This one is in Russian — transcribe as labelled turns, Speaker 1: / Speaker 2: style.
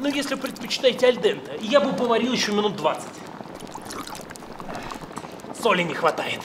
Speaker 1: Ну, если предпочитаете альдента, я бы поварил еще минут 20. Соли не хватает.